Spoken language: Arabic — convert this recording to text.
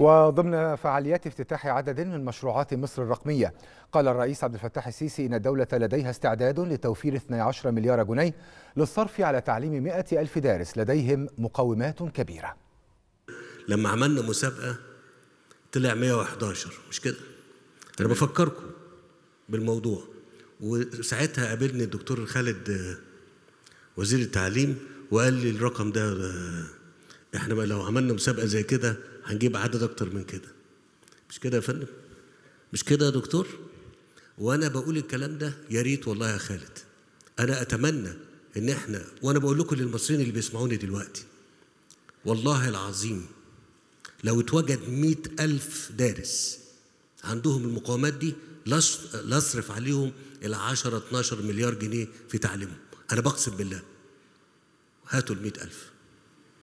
وضمن فعاليات افتتاح عدد من مشروعات مصر الرقمية. قال الرئيس عبد الفتاح السيسي إن الدولة لديها استعداد لتوفير 12 مليار جنيه للصرف على تعليم 100 ألف دارس لديهم مقومات كبيرة. لما عملنا مسابقة طلع 111 مش كده؟ أنا بفكركم بالموضوع. وساعتها قابلني الدكتور خالد وزير التعليم وقال لي الرقم ده إحنا بقى لو عملنا مسابقة زي كده هنجيب عدد أكتر من كده. مش كده يا فندم؟ مش كده يا دكتور؟ وأنا بقول الكلام ده يا ريت والله يا خالد. أنا أتمنى إن إحنا وأنا بقول لكم للمصريين اللي بيسمعوني دلوقتي والله العظيم لو اتوجد مئة ألف دارس عندهم المقاومات دي لا اصرف عليهم ال 10 12 مليار جنيه في تعليمهم. أنا بقسم بالله. هاتوا ال ألف.